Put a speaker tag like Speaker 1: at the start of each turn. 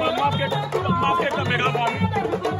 Speaker 1: market market का mega स्वामी